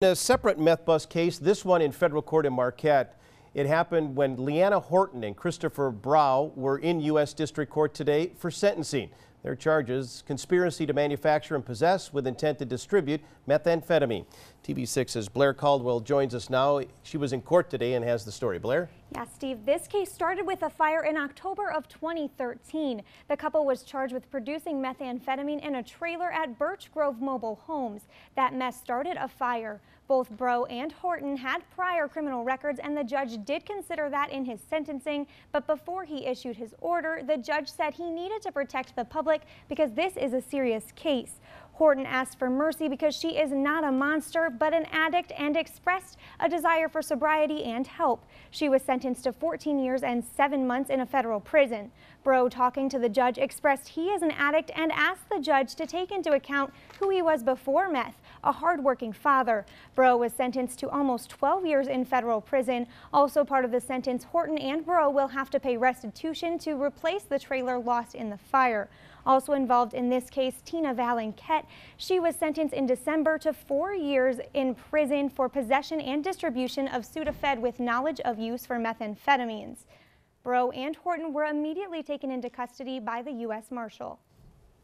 In a separate meth bust case, this one in federal court in Marquette. It happened when Leanna Horton and Christopher Brow were in U.S. District Court today for sentencing. Their charges, conspiracy to manufacture and possess with intent to distribute methamphetamine. TV6's Blair Caldwell joins us now. She was in court today and has the story. Blair? Yeah, Steve, this case started with a fire in October of 2013. The couple was charged with producing methamphetamine in a trailer at Birch Grove Mobile Homes. That mess started a fire. Both Brow and Horton had prior criminal records, and the judge did consider that in his sentencing. But before he issued his order, the judge said he needed to protect the public because this is a serious case. Horton asked for mercy because she is not a monster, but an addict and expressed a desire for sobriety and help. She was sentenced to 14 years and seven months in a federal prison. Brow, talking to the judge, expressed he is an addict and asked the judge to take into account who he was before meth, a hardworking father. Brow was sentenced to almost 12 years in federal prison. Also part of the sentence, Horton and Brow will have to pay restitution to replace the trailer lost in the fire. Also involved in this case, Tina Valenquette. She was sentenced in December to four years in prison for possession and distribution of Sudafed with knowledge of use for methamphetamines. Brow and Horton were immediately taken into custody by the U.S. Marshal.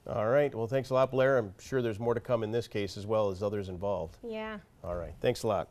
All right. Well, thanks a lot, Blair. I'm sure there's more to come in this case as well as others involved. Yeah. All right. Thanks a lot.